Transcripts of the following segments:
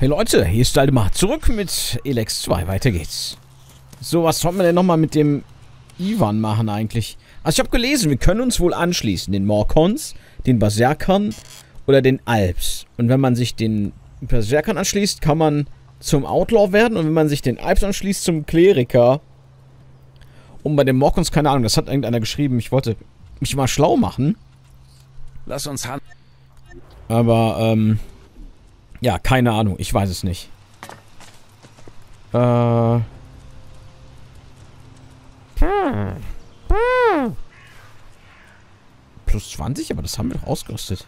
Hey Leute, hier ist Aldemar zurück mit Elex 2. Weiter geht's. So, was sollen wir denn nochmal mit dem Ivan machen eigentlich? Also ich habe gelesen, wir können uns wohl anschließen. Den Morkons, den Berserkern oder den Alps. Und wenn man sich den Berserkern anschließt, kann man zum Outlaw werden. Und wenn man sich den Alps anschließt, zum Kleriker. Und bei den Morkons, keine Ahnung, das hat irgendeiner geschrieben. Ich wollte mich mal schlau machen. Lass uns han Aber, ähm... Ja, keine Ahnung. Ich weiß es nicht. Äh... Plus 20? Aber das haben wir doch ausgerüstet.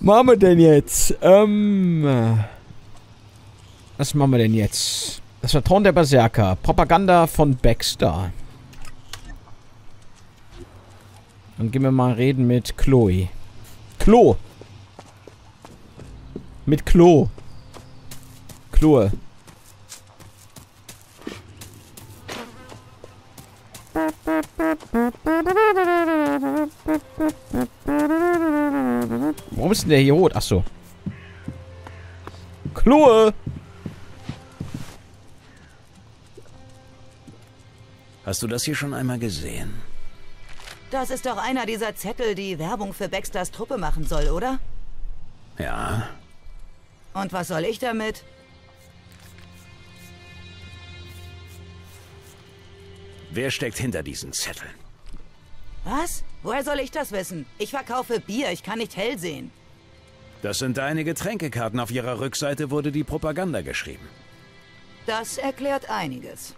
machen wir denn jetzt? Ähm... Was machen wir denn jetzt? Das Vertrauen der Berserker. Propaganda von Baxter. Dann gehen wir mal reden mit Chloe. Klo. Mit Klo. Chloe. Warum ist denn der hier rot? Achso. Chloe. Hast du das hier schon einmal gesehen? Das ist doch einer dieser Zettel, die Werbung für Baxters Truppe machen soll, oder? Ja. Und was soll ich damit? Wer steckt hinter diesen Zetteln? Was? Woher soll ich das wissen? Ich verkaufe Bier, ich kann nicht hell sehen. Das sind deine Getränkekarten. Auf ihrer Rückseite wurde die Propaganda geschrieben. Das erklärt einiges.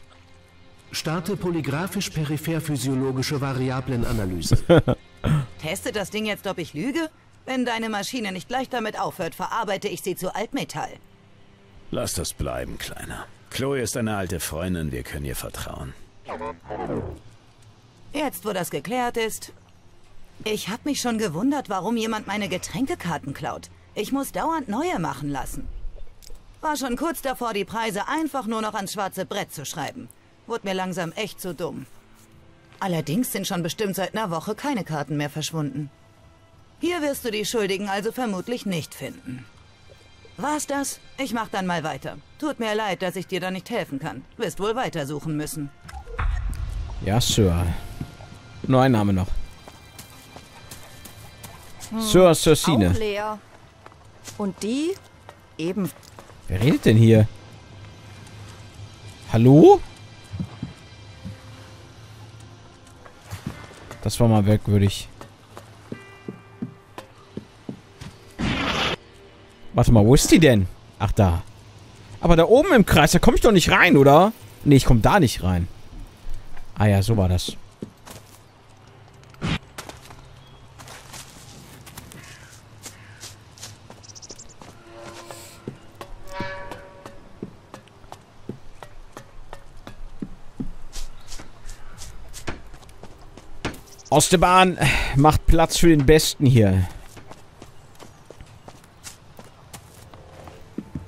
Starte polygraphisch-peripher-physiologische Variablenanalyse. Teste das Ding jetzt, ob ich lüge? Wenn deine Maschine nicht gleich damit aufhört, verarbeite ich sie zu Altmetall. Lass das bleiben, Kleiner. Chloe ist eine alte Freundin, wir können ihr vertrauen. Jetzt, wo das geklärt ist. Ich habe mich schon gewundert, warum jemand meine Getränkekarten klaut. Ich muss dauernd neue machen lassen. War schon kurz davor, die Preise einfach nur noch ans schwarze Brett zu schreiben. Wurde mir langsam echt zu dumm. Allerdings sind schon bestimmt seit einer Woche keine Karten mehr verschwunden. Hier wirst du die Schuldigen also vermutlich nicht finden. War's das? Ich mach dann mal weiter. Tut mir leid, dass ich dir da nicht helfen kann. Wirst wohl weitersuchen müssen. Ja, Sir. Nur ein Name noch. Sir Sirsine. Auch leer. Und die? Eben. Wer redet denn hier? Hallo? Das war mal merkwürdig. Warte mal, wo ist die denn? Ach, da. Aber da oben im Kreis, da komme ich doch nicht rein, oder? Nee, ich komme da nicht rein. Ah ja, so war das. Aus der Bahn. Macht Platz für den Besten hier.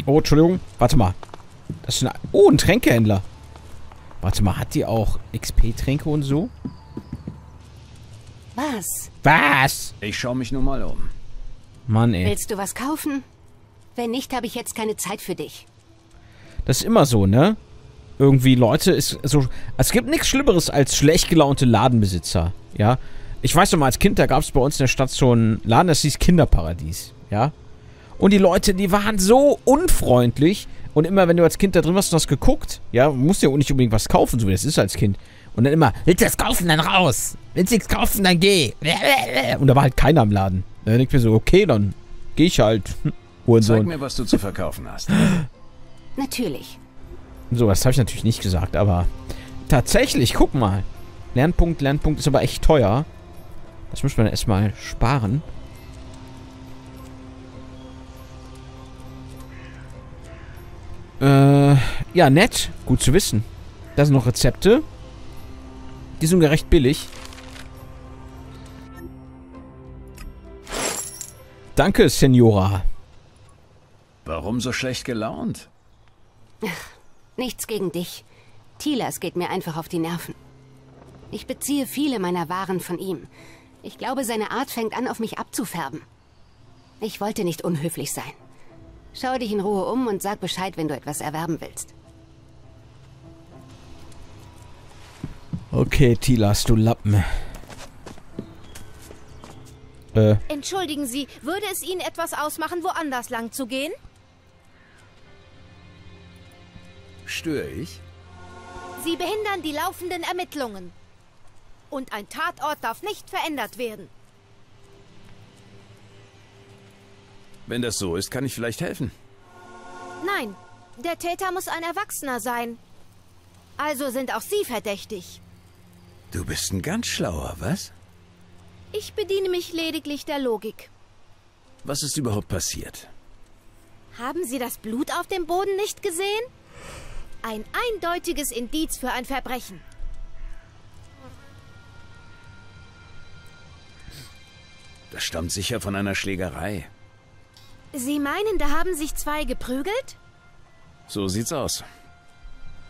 Oh, Entschuldigung. Warte mal. Das ist ein... Oh, ein Tränkehändler. Warte mal, hat die auch XP-Tränke und so? Was? Was? Ich schaue mich nur mal um. Mann, ey. Willst du was kaufen? Wenn nicht, habe ich jetzt keine Zeit für dich. Das ist immer so, ne? Irgendwie Leute ist so... Es gibt nichts Schlimmeres als schlecht gelaunte Ladenbesitzer, ja? Ich weiß noch mal, als Kind, da gab es bei uns in der Stadt so einen Laden, das hieß Kinderparadies, ja? Und die Leute, die waren so unfreundlich. Und immer, wenn du als Kind da drin warst und hast geguckt, ja, musst du ja nicht unbedingt was kaufen, so wie das ist als Kind. Und dann immer, willst du das kaufen, dann raus. Willst du nichts kaufen, dann geh. Und da war halt keiner im Laden. Dann denke ich mir so, okay, dann geh ich halt. Zeig Hurensohn. mir, was du zu verkaufen hast. Natürlich. So, das habe ich natürlich nicht gesagt, aber tatsächlich, guck mal. Lernpunkt, Lernpunkt ist aber echt teuer. Das muss man erstmal sparen. Äh, ja, nett. Gut zu wissen. Da sind noch Rezepte. Die sind recht billig. Danke, Senora. Warum so schlecht gelaunt? Nichts gegen dich. Tilas geht mir einfach auf die Nerven. Ich beziehe viele meiner Waren von ihm. Ich glaube, seine Art fängt an, auf mich abzufärben. Ich wollte nicht unhöflich sein. Schau dich in Ruhe um und sag Bescheid, wenn du etwas erwerben willst. Okay, Tilas, du Lappen. Äh, Entschuldigen Sie, würde es Ihnen etwas ausmachen, woanders lang zu gehen? Störe ich? Sie behindern die laufenden Ermittlungen. Und ein Tatort darf nicht verändert werden. Wenn das so ist, kann ich vielleicht helfen. Nein, der Täter muss ein Erwachsener sein. Also sind auch Sie verdächtig. Du bist ein ganz schlauer, was? Ich bediene mich lediglich der Logik. Was ist überhaupt passiert? Haben Sie das Blut auf dem Boden nicht gesehen? Ein eindeutiges Indiz für ein Verbrechen. Das stammt sicher von einer Schlägerei. Sie meinen, da haben sich zwei geprügelt? So sieht's aus.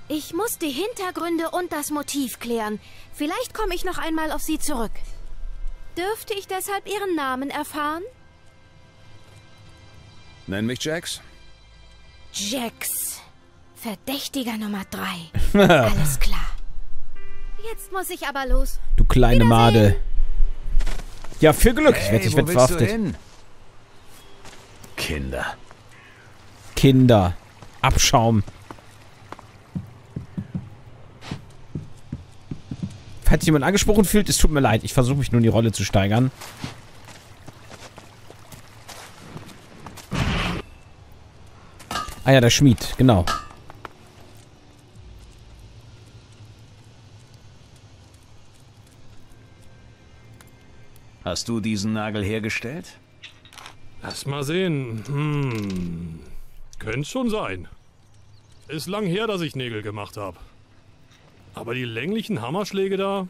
Ich muss die Hintergründe und das Motiv klären. Vielleicht komme ich noch einmal auf Sie zurück. Dürfte ich deshalb Ihren Namen erfahren? Nenn mich Jax. Jax. Verdächtiger Nummer drei. Alles klar. Jetzt muss ich aber los. du kleine. Made. Ja, viel Glück. ich werde dich verhaftet. hin? Kinder. Kinder. Abschaum. Falls jemand angesprochen fühlt, es tut mir leid. Ich versuche mich nur in die Rolle zu steigern. Ah ja, der Schmied, genau. Hast du diesen Nagel hergestellt? Lass mal sehen. Hm. Könnte schon sein. Ist lang her, dass ich Nägel gemacht habe. Aber die länglichen Hammerschläge da,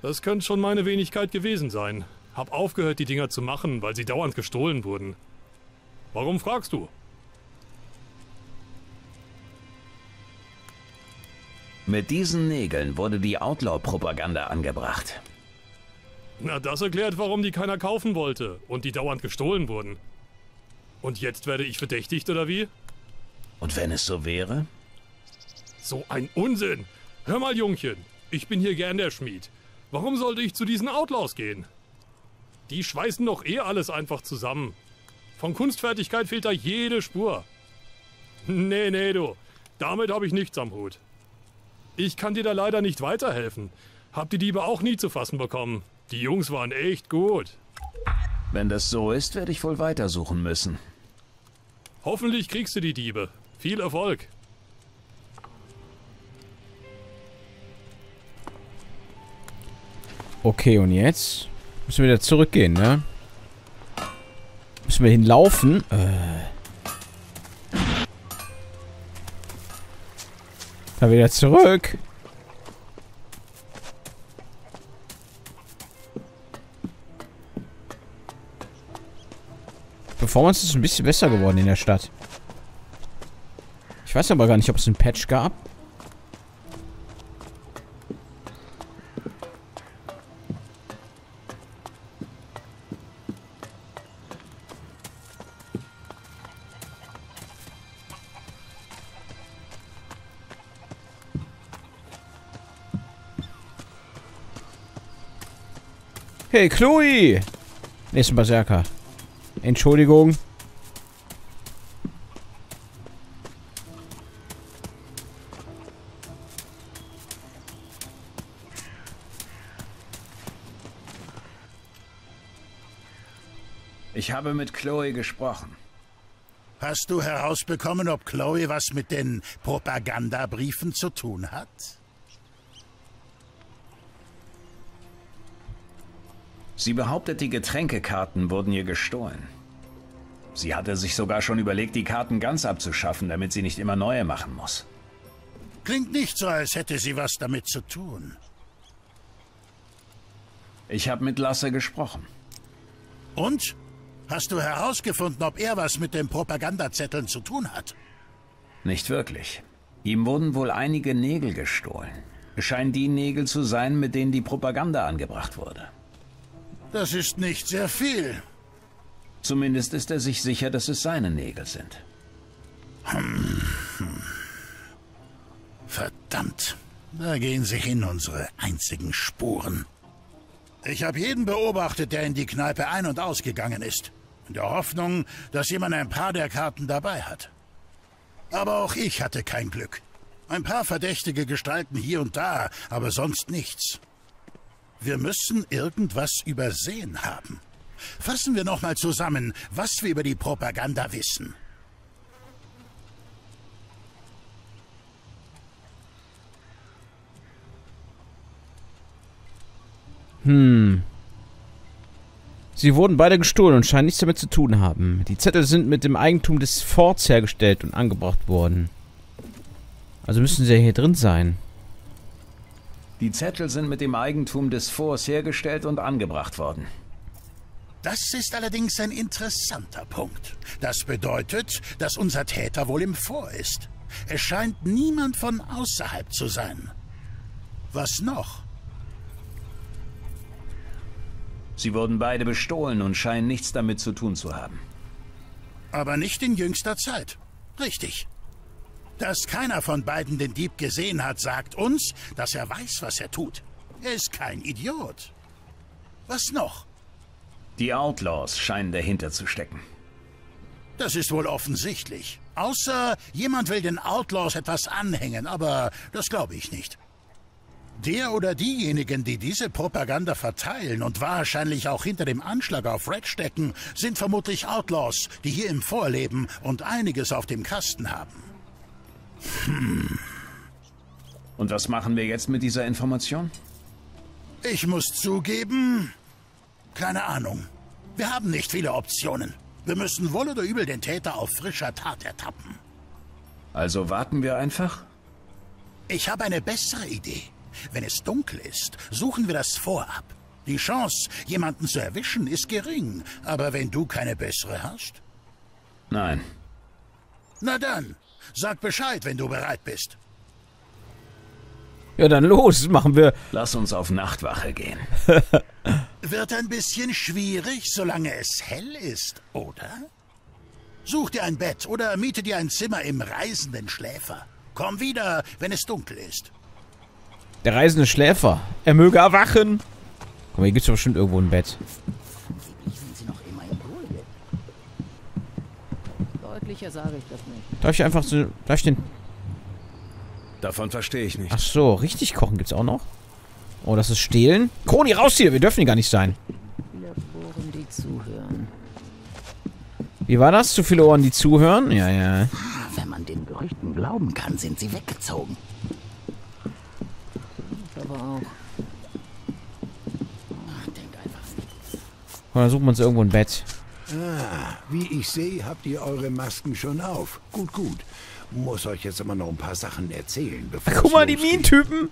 das könnte schon meine Wenigkeit gewesen sein. Hab aufgehört, die Dinger zu machen, weil sie dauernd gestohlen wurden. Warum fragst du? Mit diesen Nägeln wurde die Outlaw-Propaganda angebracht. Na, das erklärt, warum die keiner kaufen wollte und die dauernd gestohlen wurden. Und jetzt werde ich verdächtigt, oder wie? Und wenn es so wäre? So ein Unsinn! Hör mal, Jungchen, ich bin hier gern der Schmied. Warum sollte ich zu diesen Outlaws gehen? Die schweißen doch eh alles einfach zusammen. Von Kunstfertigkeit fehlt da jede Spur. Nee, nee, du. Damit habe ich nichts am Hut. Ich kann dir da leider nicht weiterhelfen. Hab die Diebe auch nie zu fassen bekommen. Die Jungs waren echt gut. Wenn das so ist, werde ich wohl weitersuchen müssen. Hoffentlich kriegst du die Diebe. Viel Erfolg. Okay, und jetzt? Müssen wir wieder zurückgehen, ne? Müssen wir hinlaufen? Äh. Da wieder zurück. Performance ist ein bisschen besser geworden in der Stadt. Ich weiß aber gar nicht, ob es einen Patch gab. Hey, Chloe! Nächsten Berserker. Entschuldigung. Ich habe mit Chloe gesprochen. Hast du herausbekommen, ob Chloe was mit den Propagandabriefen zu tun hat? Sie behauptet, die Getränkekarten wurden ihr gestohlen. Sie hatte sich sogar schon überlegt, die Karten ganz abzuschaffen, damit sie nicht immer neue machen muss. Klingt nicht so, als hätte sie was damit zu tun. Ich habe mit Lasse gesprochen. Und? Hast du herausgefunden, ob er was mit den Propagandazetteln zu tun hat? Nicht wirklich. Ihm wurden wohl einige Nägel gestohlen. Es scheinen die Nägel zu sein, mit denen die Propaganda angebracht wurde. Das ist nicht sehr viel. Zumindest ist er sich sicher, dass es seine Nägel sind. Verdammt. Da gehen sich hin unsere einzigen Spuren. Ich habe jeden beobachtet, der in die Kneipe ein- und ausgegangen ist. In der Hoffnung, dass jemand ein paar der Karten dabei hat. Aber auch ich hatte kein Glück. Ein paar verdächtige Gestalten hier und da, aber sonst nichts. Wir müssen irgendwas übersehen haben. Fassen wir nochmal zusammen, was wir über die Propaganda wissen. Hm. Sie wurden beide gestohlen und scheinen nichts damit zu tun haben. Die Zettel sind mit dem Eigentum des Forts hergestellt und angebracht worden. Also müssen sie ja hier drin sein. Die Zettel sind mit dem Eigentum des Forts hergestellt und angebracht worden. Das ist allerdings ein interessanter Punkt. Das bedeutet, dass unser Täter wohl im Vor ist. Es scheint niemand von außerhalb zu sein. Was noch? Sie wurden beide bestohlen und scheinen nichts damit zu tun zu haben. Aber nicht in jüngster Zeit. Richtig. Dass keiner von beiden den Dieb gesehen hat, sagt uns, dass er weiß, was er tut. Er ist kein Idiot. Was noch? Die Outlaws scheinen dahinter zu stecken. Das ist wohl offensichtlich. Außer jemand will den Outlaws etwas anhängen, aber das glaube ich nicht. Der oder diejenigen, die diese Propaganda verteilen und wahrscheinlich auch hinter dem Anschlag auf Red stecken, sind vermutlich Outlaws, die hier im Vorleben und einiges auf dem Kasten haben. Und was machen wir jetzt mit dieser Information? Ich muss zugeben, keine Ahnung. Wir haben nicht viele Optionen. Wir müssen wohl oder übel den Täter auf frischer Tat ertappen. Also warten wir einfach? Ich habe eine bessere Idee. Wenn es dunkel ist, suchen wir das Vorab. Die Chance, jemanden zu erwischen, ist gering. Aber wenn du keine bessere hast? Nein. Na dann, sag Bescheid, wenn du bereit bist. Ja, dann los, machen wir. Lass uns auf Nachtwache gehen. Wird ein bisschen schwierig, solange es hell ist, oder? Such dir ein Bett oder miete dir ein Zimmer im reisenden Schläfer. Komm wieder, wenn es dunkel ist. Der reisende Schläfer. Er möge erwachen. Guck mal, hier gibt's doch bestimmt irgendwo ein Bett. Deutlicher sage ich das nicht. Darf ich einfach so. Darf ich den. Davon verstehe ich nicht. Ach so, richtig kochen gibt's auch noch? Oh, das ist Stehlen. Kroni, raus hier! Wir dürfen hier gar nicht sein. Die zuhören. Wie war das? Zu viele Ohren, die zuhören? Ja, ja. Wenn man den Gerüchten glauben kann, sind sie weggezogen. Aber auch. Und dann suchen wir uns irgendwo ein Bett. Wie ich sehe, habt ihr eure Masken schon auf. Gut, gut. Muss euch jetzt aber noch ein paar Sachen erzählen, bevor Guck mal, die. Minentypen.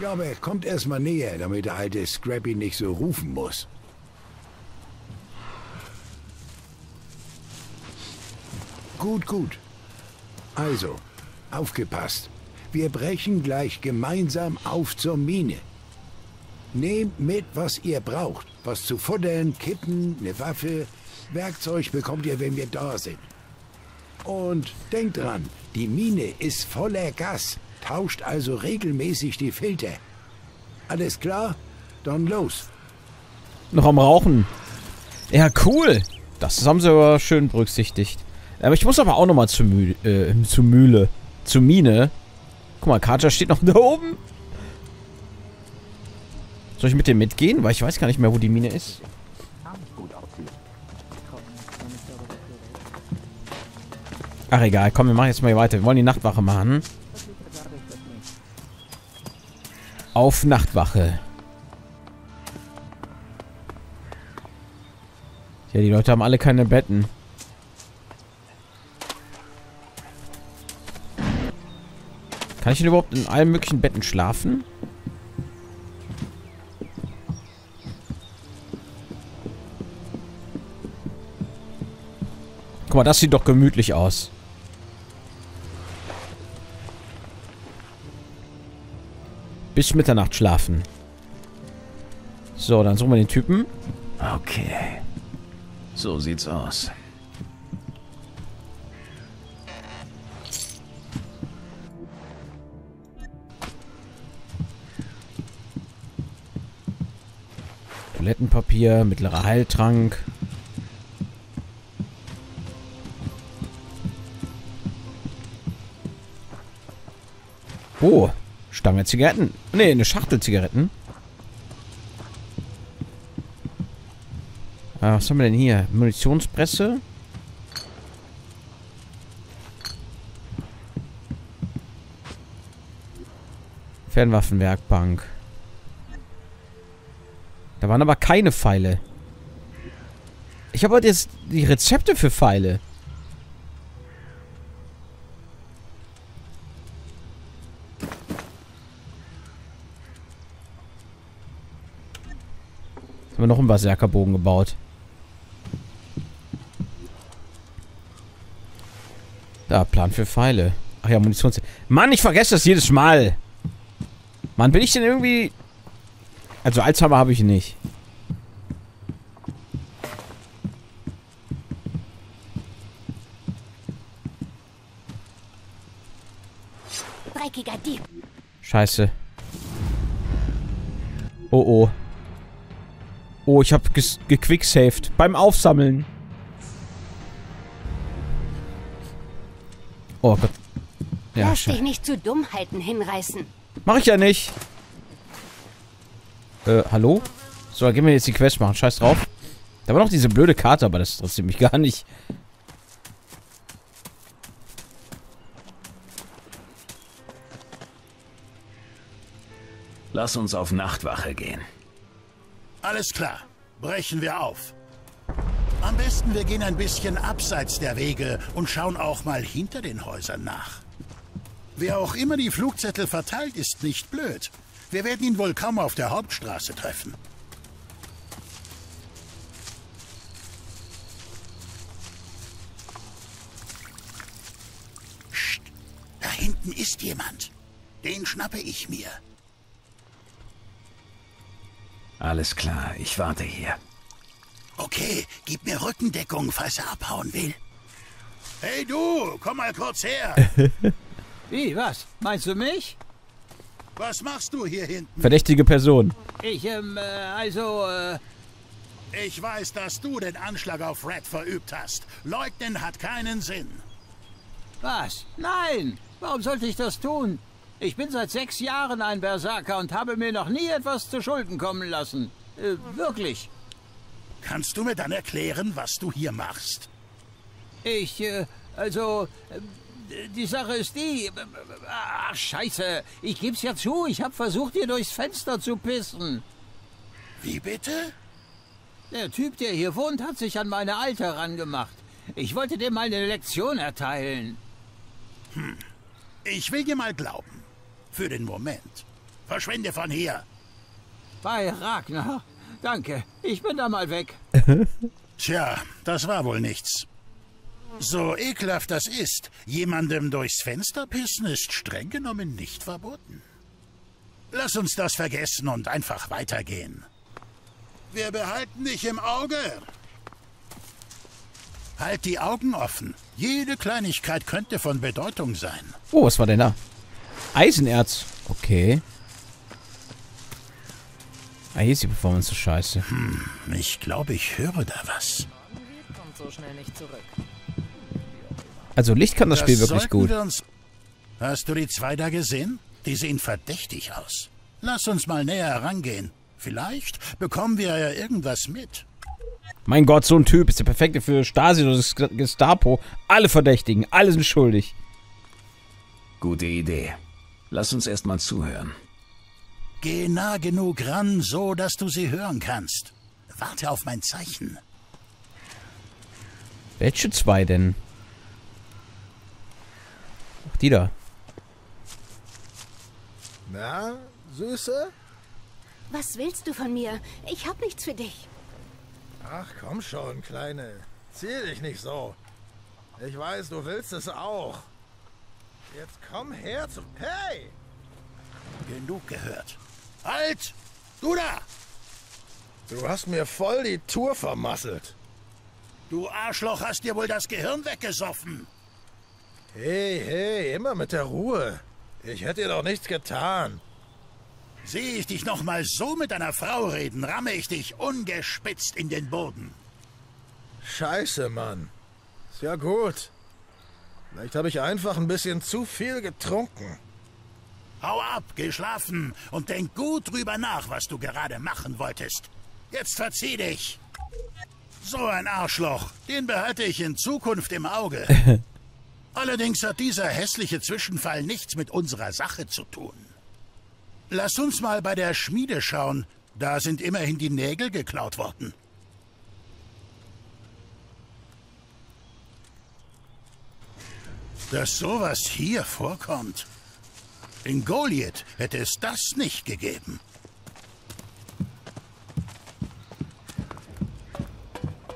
Ja, aber kommt erst mal näher, damit der alte Scrappy nicht so rufen muss. Gut, gut. Also, aufgepasst. Wir brechen gleich gemeinsam auf zur Mine. Nehmt mit, was ihr braucht. Was zu futtern, Kippen, eine Waffe. Werkzeug bekommt ihr, wenn wir da sind. Und denkt dran, die Mine ist voller Gas. Tauscht also regelmäßig die Filter. Alles klar? Dann los. Noch am Rauchen. Ja, cool. Das haben sie aber schön berücksichtigt. Aber ich muss aber auch nochmal zur Mühle, äh, zur Mühle. Zur Mine. Guck mal, Katja steht noch da oben. Soll ich mit dem mitgehen? Weil ich weiß gar nicht mehr, wo die Mine ist. Ach egal, komm, wir machen jetzt mal weiter. Wir wollen die Nachtwache machen. Auf Nachtwache. Ja, die Leute haben alle keine Betten. Kann ich denn überhaupt in allen möglichen Betten schlafen? Guck mal, das sieht doch gemütlich aus. Bis Mitternacht schlafen. So, dann suchen wir den Typen. Okay. So sieht's aus. Toilettenpapier, mittlerer Heiltrank. Oh, Stange Zigaretten. Ne, eine Schachtel Zigaretten. Ah, was haben wir denn hier? Munitionspresse. Fernwaffenwerkbank. Da waren aber keine Pfeile. Ich habe heute jetzt die Rezepte für Pfeile. Haben wir noch einen Berserkerbogen gebaut. Da, Plan für Pfeile. Ach ja, Munitions... Mann, ich vergesse das jedes Mal. Mann, bin ich denn irgendwie... Also Alzheimer habe ich nicht. Dreckiger Dieb. Scheiße. Oh oh. Oh, ich habe gequicksaved. Beim Aufsammeln. Oh Gott. Ja, Lass dich nicht zu Dummheiten hinreißen. Mach ich ja nicht. Äh, hallo? So, dann gehen wir jetzt die Quest machen. Scheiß drauf. Da war noch diese blöde Karte, aber das interessiert mich gar nicht. Lass uns auf Nachtwache gehen. Alles klar. Brechen wir auf. Am besten, wir gehen ein bisschen abseits der Wege und schauen auch mal hinter den Häusern nach. Wer auch immer die Flugzettel verteilt, ist nicht blöd. Wir werden ihn wohl kaum auf der Hauptstraße treffen. Psst, da hinten ist jemand. Den schnappe ich mir. Alles klar, ich warte hier. Okay, gib mir Rückendeckung, falls er abhauen will. Hey du, komm mal kurz her. Wie, was? Meinst du mich? Was machst du hier hinten? Verdächtige Person. Ich, ähm, äh, also, äh... Ich weiß, dass du den Anschlag auf Red verübt hast. Leugnen hat keinen Sinn. Was? Nein! Warum sollte ich das tun? Ich bin seit sechs Jahren ein Berserker und habe mir noch nie etwas zu Schulden kommen lassen. Äh, wirklich. Kannst du mir dann erklären, was du hier machst? Ich, äh, also, äh, die Sache ist die... Ach, scheiße. Ich geb's ja zu. Ich habe versucht, dir durchs Fenster zu pissen. Wie bitte? Der Typ, der hier wohnt, hat sich an meine Alte rangemacht. Ich wollte dem mal eine Lektion erteilen. Hm. Ich will dir mal glauben. Für den Moment. Verschwinde von hier. Bei Ragnar. Danke. Ich bin da mal weg. Tja, das war wohl nichts. So ekelhaft das ist, jemandem durchs Fenster pissen ist streng genommen nicht verboten. Lass uns das vergessen und einfach weitergehen. Wir behalten dich im Auge. Halt die Augen offen. Jede Kleinigkeit könnte von Bedeutung sein. Oh, was war denn da? Eisenerz. Okay. Ah, hier ist die Performance so scheiße. Hm, ich glaube, ich höre da was. Also Licht kann das, das Spiel wirklich gut. Hast du die zwei da gesehen? Die sehen verdächtig aus. Lass uns mal näher herangehen. Vielleicht bekommen wir ja irgendwas mit. Mein Gott, so ein Typ ist der perfekte für Stasi oder Gestapo. Alle Verdächtigen, alle sind schuldig. Gute Idee. Lass uns erstmal zuhören. Geh nah genug ran, so dass du sie hören kannst. Warte auf mein Zeichen. Welche zwei denn? die da. Na, Süße? Was willst du von mir? Ich hab nichts für dich. Ach, komm schon, Kleine. Zieh dich nicht so. Ich weiß, du willst es auch. Jetzt komm her zum... Hey! Genug gehört. Halt! Du da! Du hast mir voll die Tour vermasselt. Du Arschloch hast dir wohl das Gehirn weggesoffen. Hey, hey, immer mit der Ruhe. Ich hätte dir doch nichts getan. Sehe ich dich noch mal so mit deiner Frau reden, ramme ich dich ungespitzt in den Boden. Scheiße, Mann. Ist ja gut. Vielleicht habe ich einfach ein bisschen zu viel getrunken. Hau ab, geh schlafen und denk gut drüber nach, was du gerade machen wolltest. Jetzt verzieh dich. So ein Arschloch, den behalte ich in Zukunft im Auge. Allerdings hat dieser hässliche Zwischenfall nichts mit unserer Sache zu tun. Lass uns mal bei der Schmiede schauen. Da sind immerhin die Nägel geklaut worden. Dass sowas hier vorkommt. In Goliath hätte es das nicht gegeben.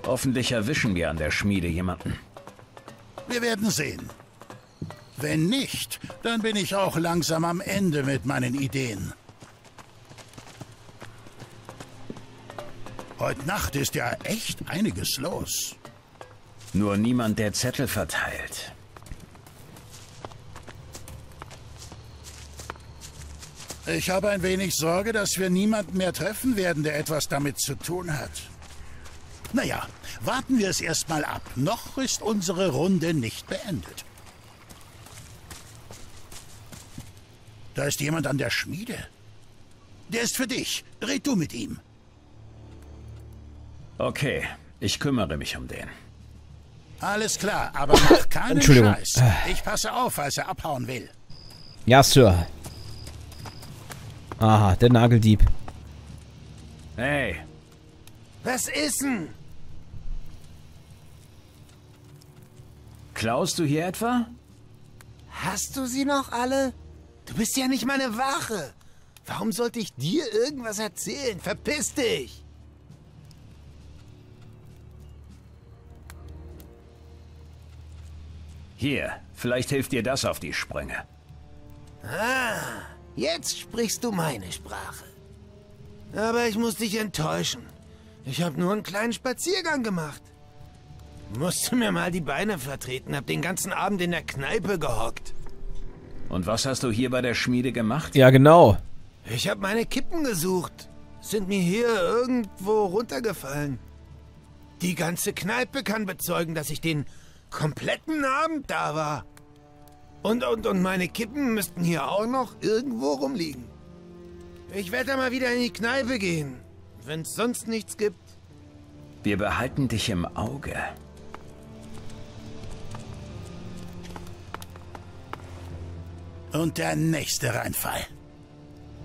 Hoffentlich erwischen wir an der Schmiede jemanden. Wir werden sehen. Wenn nicht, dann bin ich auch langsam am Ende mit meinen Ideen. Heute Nacht ist ja echt einiges los. Nur niemand, der Zettel verteilt. Ich habe ein wenig Sorge, dass wir niemanden mehr treffen werden, der etwas damit zu tun hat. Naja, warten wir es erstmal ab. Noch ist unsere Runde nicht beendet. Da ist jemand an der Schmiede. Der ist für dich. Red du mit ihm. Okay, ich kümmere mich um den. Alles klar, aber mach keinen Entschuldigung. Scheiß. Ich passe auf, als er abhauen will. Ja, Sir. Aha, der Nageldieb. Hey, Was ist denn? klaust du hier etwa? Hast du sie noch alle? Du bist ja nicht meine Wache. Warum sollte ich dir irgendwas erzählen? Verpiss dich! Hier, vielleicht hilft dir das auf die Sprünge. Ah, jetzt sprichst du meine Sprache. Aber ich muss dich enttäuschen. Ich habe nur einen kleinen Spaziergang gemacht. Musste mir mal die Beine vertreten, hab den ganzen Abend in der Kneipe gehockt. Und was hast du hier bei der Schmiede gemacht? Ja, genau. Ich habe meine Kippen gesucht. Sind mir hier irgendwo runtergefallen. Die ganze Kneipe kann bezeugen, dass ich den kompletten Abend da war. Und, und, und meine Kippen müssten hier auch noch irgendwo rumliegen. Ich werde mal wieder in die Kneipe gehen, wenn es sonst nichts gibt. Wir behalten dich im Auge. Und der nächste Reinfall.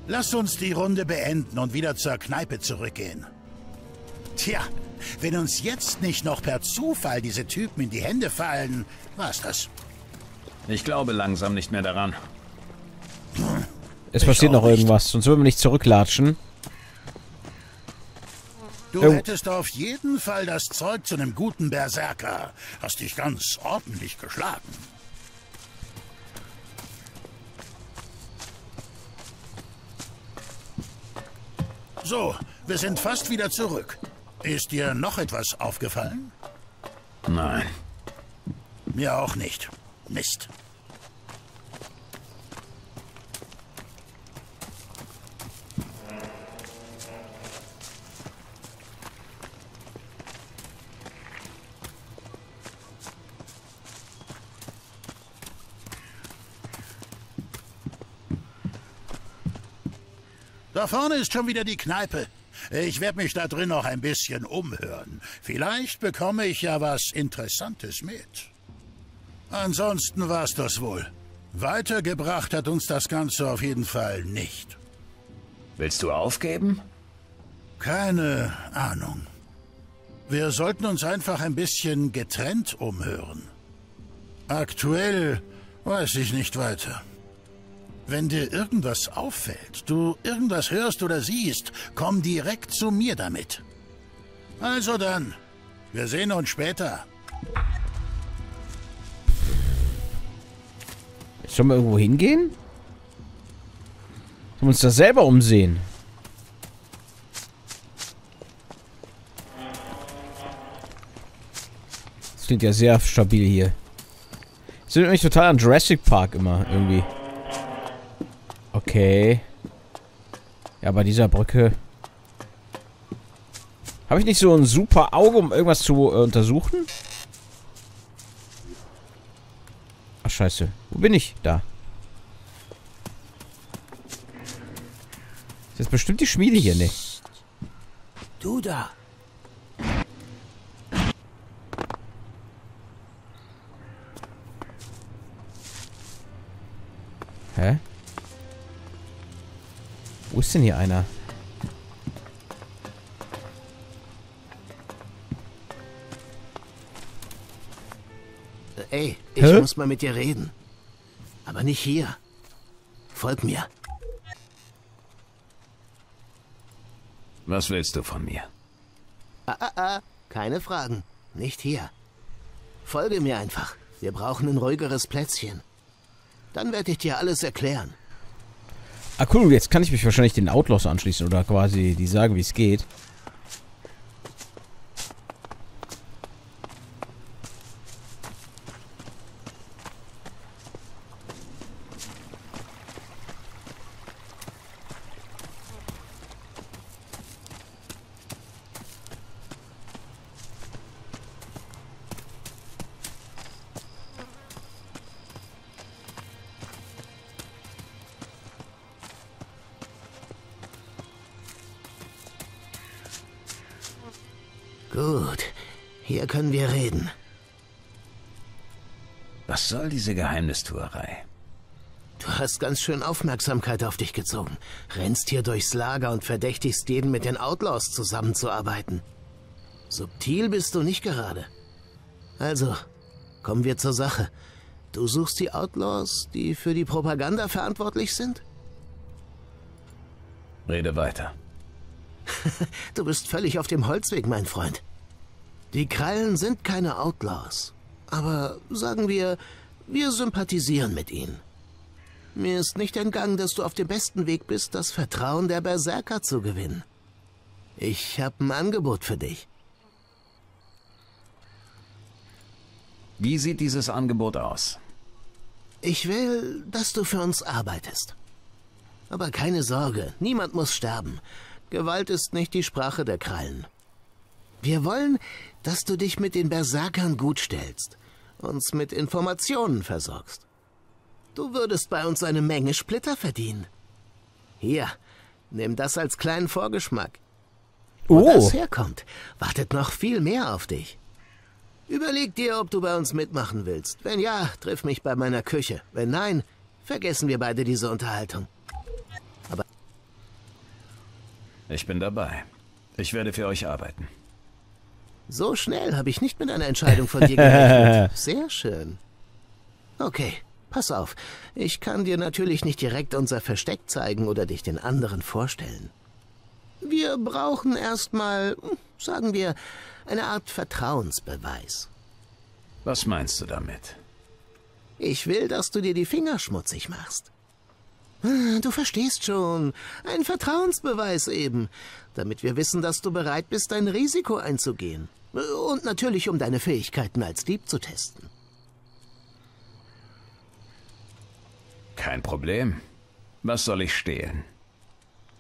Lass uns die Runde beenden und wieder zur Kneipe zurückgehen. Tja, wenn uns jetzt nicht noch per Zufall diese Typen in die Hände fallen, war's das. Ich glaube langsam nicht mehr daran. Es passiert noch irgendwas, sonst würden wir nicht zurücklatschen. Du Oh. hättest auf jeden Fall das Zeug zu einem guten Berserker. Hast dich ganz ordentlich geschlagen. So, wir sind fast wieder zurück. Ist dir noch etwas aufgefallen? Nein. Mir auch nicht. Mist. Da vorne ist schon wieder die Kneipe. Ich werde mich da drin noch ein bisschen umhören. Vielleicht bekomme ich ja was Interessantes mit. Ansonsten war's das wohl. Weitergebracht hat uns das Ganze auf jeden Fall nicht. Willst du aufgeben? Keine Ahnung. Wir sollten uns einfach ein bisschen getrennt umhören. Aktuell weiß ich nicht weiter. Wenn dir irgendwas auffällt, du irgendwas hörst oder siehst, komm direkt zu mir damit. Also dann, wir sehen uns später. Sollen wir irgendwo hingehen? Sollen wir uns da selber umsehen? klingt ja sehr stabil hier. Das erinnert mich total an Jurassic Park immer, irgendwie. Okay. Ja, bei dieser Brücke... Habe ich nicht so ein super Auge, um irgendwas zu äh, untersuchen? Ach, scheiße. Wo bin ich? Da. Das ist bestimmt die Schmiede hier, ne? Du da. Hä? Wo ist denn hier einer? Ich Hä? muss mal mit dir reden. Aber nicht hier. Folg mir. Was willst du von mir? Ah, ah, ah. Keine Fragen. Nicht hier. Folge mir einfach. Wir brauchen ein ruhigeres Plätzchen. Dann werde ich dir alles erklären. Ah, cool. Jetzt kann ich mich wahrscheinlich den Outlaws anschließen oder quasi die sagen, wie es geht. Hier können wir reden. Was soll diese Geheimnistuerei? Du hast ganz schön Aufmerksamkeit auf dich gezogen. Rennst hier durchs Lager und verdächtigst jeden mit den Outlaws zusammenzuarbeiten. Subtil bist du nicht gerade. Also, kommen wir zur Sache. Du suchst die Outlaws, die für die Propaganda verantwortlich sind? Rede weiter. Du bist völlig auf dem Holzweg, mein Freund. Die Krallen sind keine Outlaws. Aber sagen wir, wir sympathisieren mit ihnen. Mir ist nicht entgangen, dass du auf dem besten Weg bist, das Vertrauen der Berserker zu gewinnen. Ich habe ein Angebot für dich. Wie sieht dieses Angebot aus? Ich will, dass du für uns arbeitest. Aber keine Sorge, niemand muss sterben. Gewalt ist nicht die Sprache der Krallen. Wir wollen, dass du dich mit den Berserkern gut stellst, uns mit Informationen versorgst. Du würdest bei uns eine Menge Splitter verdienen. Hier, nimm das als kleinen Vorgeschmack. Wo Oh. das herkommt, wartet noch viel mehr auf dich. Überleg dir, ob du bei uns mitmachen willst. Wenn ja, triff mich bei meiner Küche. Wenn nein, vergessen wir beide diese Unterhaltung. Aber Ich bin dabei. Ich werde für euch arbeiten. So schnell habe ich nicht mit einer Entscheidung von dir gerechnet. Sehr schön. Okay, pass auf. Ich kann dir natürlich nicht direkt unser Versteck zeigen oder dich den anderen vorstellen. Wir brauchen erstmal, hm, sagen wir, eine Art Vertrauensbeweis. Was meinst du damit? Ich will, dass du dir die Finger schmutzig machst. Du verstehst schon. Ein Vertrauensbeweis eben. Damit wir wissen, dass du bereit bist, ein Risiko einzugehen. Und natürlich, um deine Fähigkeiten als Dieb zu testen. Kein Problem. Was soll ich stehlen?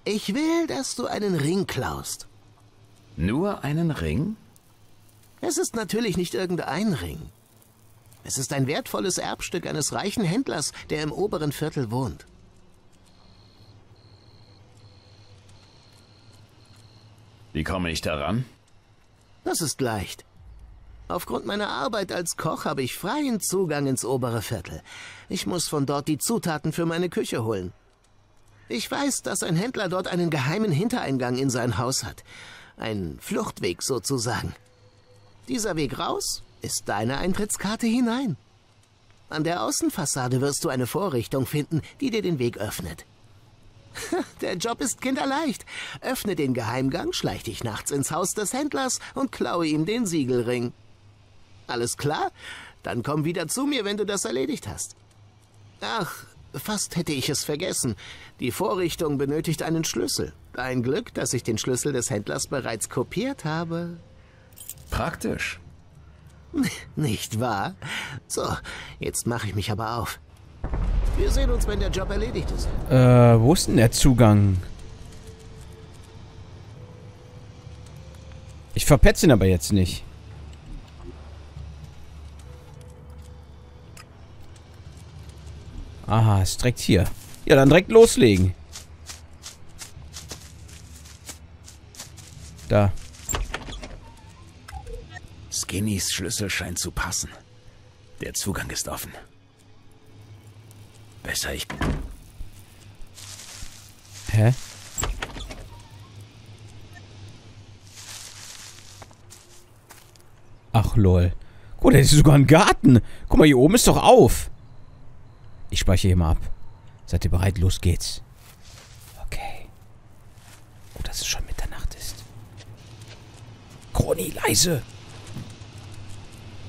Ich will, dass du einen Ring klaust. Nur einen Ring? Es ist natürlich nicht irgendein Ring. Es ist ein wertvolles Erbstück eines reichen Händlers, der im oberen Viertel wohnt. Wie komme ich daran? Das ist leicht. Aufgrund meiner Arbeit als Koch habe ich freien Zugang ins obere Viertel. Ich muss von dort die Zutaten für meine Küche holen. Ich weiß, dass ein Händler dort einen geheimen Hintereingang in sein Haus hat. Ein Fluchtweg sozusagen. Dieser Weg raus ist deine Eintrittskarte hinein. An der Außenfassade wirst du eine Vorrichtung finden, die dir den Weg öffnet. Der Job ist kinderleicht. Öffne den Geheimgang, schleich dich nachts ins Haus des Händlers und klaue ihm den Siegelring. Alles klar? Dann komm wieder zu mir, wenn du das erledigt hast. Ach, fast hätte ich es vergessen. Die Vorrichtung benötigt einen Schlüssel. Ein Glück, dass ich den Schlüssel des Händlers bereits kopiert habe. Praktisch. Nicht wahr? So, jetzt mache ich mich aber auf. Wir sehen uns, wenn der Job erledigt ist. Äh, wo ist denn der Zugang? Ich verpetze ihn aber jetzt nicht. Aha, ist direkt hier. Ja, dann direkt loslegen. Da. Skinnys Schlüssel scheint zu passen. Der Zugang ist offen. Besser ich... Hä? Ach, lol. Guck, da ist sogar ein Garten. Guck mal, hier oben ist doch auf. Ich speichere hier mal ab. Seid ihr bereit? Los geht's. Okay. Oh, dass es schon Mitternacht ist. Kroni, leise.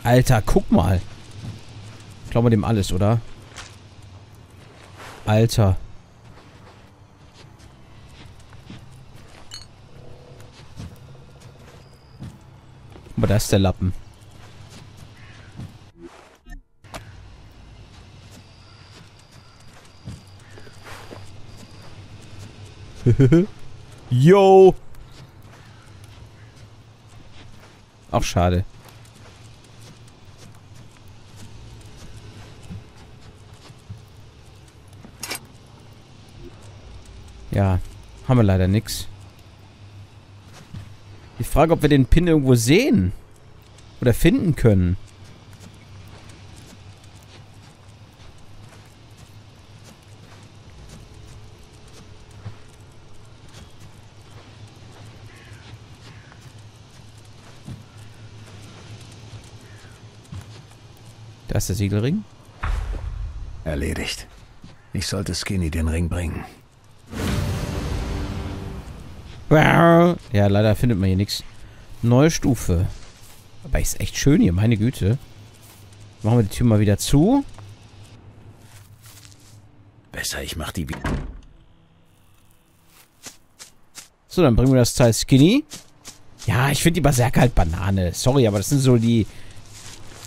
Alter, guck mal. Klauen wir dem alles, oder? Alter. Aber da ist der Lappen. Yo! Auch schade. Ja, haben wir leider nichts. Ich frage, ob wir den Pin irgendwo sehen. Oder finden können. Da ist der Siegelring. Erledigt. Ich sollte Skinny den Ring bringen. Ja, leider findet man hier nichts. Neue Stufe. Aber ist echt schön hier, meine Güte. Machen wir die Tür mal wieder zu. Besser, ich mach die wieder. So, dann bringen wir das Teil Skinny. Ja, ich finde die Berserker halt Banane. Sorry, aber das sind so die...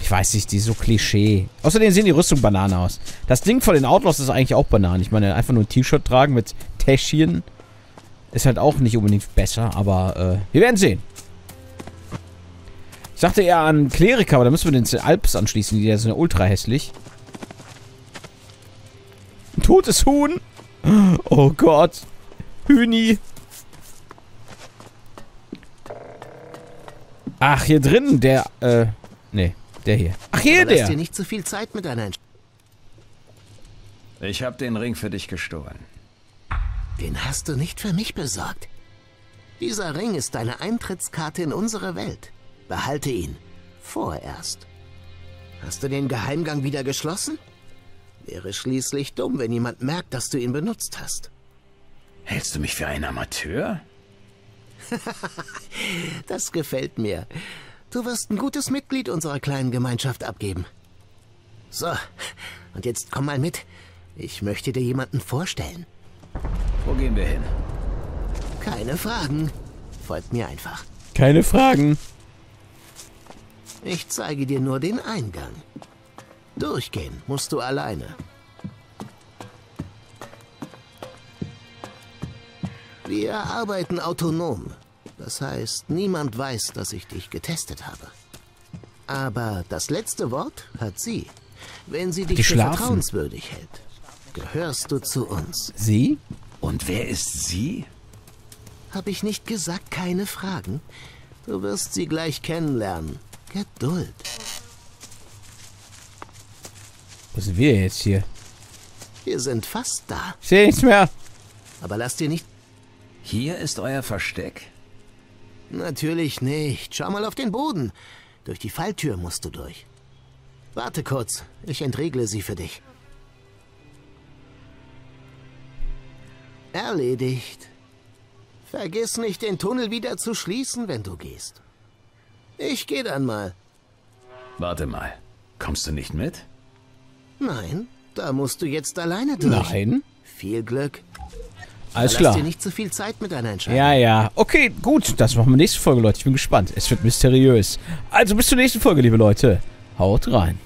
Ich weiß nicht, die so Klischee. Außerdem sehen die Rüstung Banane aus. Das Ding von den Outlaws ist eigentlich auch Banane. Ich meine, einfach nur ein T-Shirt tragen mit Täschchen ist halt auch nicht unbedingt besser, aber äh, wir werden sehen. Ich dachte eher an Kleriker, aber da müssen wir den Alps anschließen. Die sind ja ultra hässlich. Ein totes Huhn. Oh Gott. Hühni. Ach, hier drin, der, äh, nee, der hier. Ach, hier der. Dir nicht zu viel Zeit mit deiner Entsch Ich habe den Ring für dich gestohlen. Den hast du nicht für mich besorgt. Dieser Ring ist deine Eintrittskarte in unsere Welt. Behalte ihn. Vorerst. Hast du den Geheimgang wieder geschlossen? Wäre schließlich dumm, wenn jemand merkt, dass du ihn benutzt hast. Hältst du mich für einen Amateur? Das gefällt mir. Du wirst ein gutes Mitglied unserer kleinen Gemeinschaft abgeben. So, und jetzt komm mal mit. Ich möchte dir jemanden vorstellen. Wo gehen wir hin? Keine Fragen. Folgt mir einfach. Keine Fragen. Ich zeige dir nur den Eingang. Durchgehen musst du alleine. Wir arbeiten autonom. Das heißt, niemand weiß, dass ich dich getestet habe. Aber das letzte Wort hat sie. Wenn sie dich für vertrauenswürdig hält, gehörst du zu uns. Sie? Und wer ist sie? Hab ich nicht gesagt, keine Fragen? Du wirst sie gleich kennenlernen. Geduld. Wo sind wir jetzt hier? Wir sind fast da. Ich sehe nichts mehr. Aber lass dir nicht... Hier ist euer Versteck? Natürlich nicht. Schau mal auf den Boden. Durch die Falltür musst du durch. Warte kurz. Ich entriegle sie für dich. Erledigt. Vergiss nicht, den Tunnel wieder zu schließen, wenn du gehst. Ich gehe dann mal. Warte mal. Kommst du nicht mit? Nein, da musst du jetzt alleine durch. Nein. Viel Glück. Alles Lass klar. dir nicht zu viel Zeit mit deiner Entscheidung. Ja, ja. Okay, gut. Das machen wir nächste Folge, Leute. Ich bin gespannt. Es wird mysteriös. Also bis zur nächsten Folge, liebe Leute. Haut rein.